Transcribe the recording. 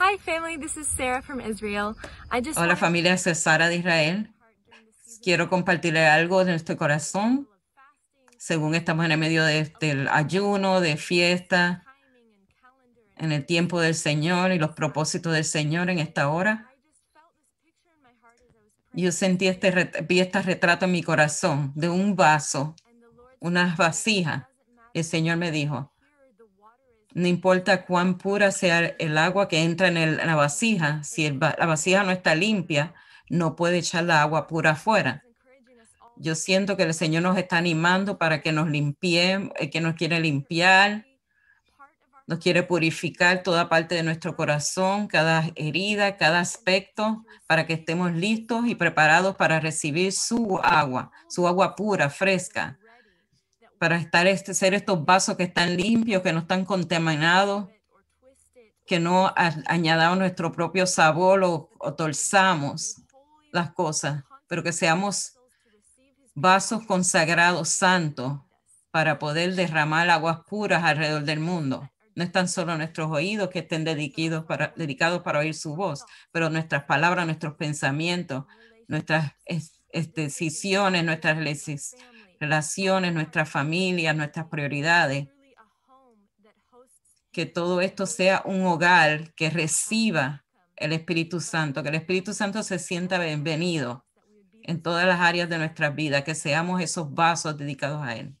Hi, family. This is Sarah from Israel. I just Hola familia, soy Sara de Israel. Quiero compartirle algo de nuestro corazón. Según estamos en el medio de- del ayuno, de fiesta, en el tiempo del Señor y los propósitos del Señor en esta hora, yo sentí este, vi este retrato en mi corazón de un vaso, unas vasijas. El Señor me dijo, no importa cuán pura sea el agua que entra en, la vasija, si la vasija no está limpia, no puede echar la agua pura afuera. Yo siento que el Señor nos está animando para que nos limpie, eh, que nos quiere limpiar, nos quiere purificar toda parte de nuestro corazón, cada herida, cada aspecto, para que estemos listos y preparados para recibir su agua, su agua pura, fresca, para estar este, ser estos vasos que están limpios, que no están contaminados, que no añadamos nuestro propio sabor o, torzamos las cosas, pero que seamos vasos consagrados, santos, para poder derramar aguas puras alrededor del mundo. No es tan solo nuestros oídos que estén dedicados para, dedicados para oír su voz, pero nuestras palabras, nuestros pensamientos, nuestras es- es- decisiones, nuestras family. Relaciones, nuestras familias, nuestras prioridades, que todo esto sea un hogar que reciba el Espíritu Santo, que el Espíritu Santo se sienta bienvenido en todas las áreas de nuestras vidas, que seamos esos vasos dedicados a Él.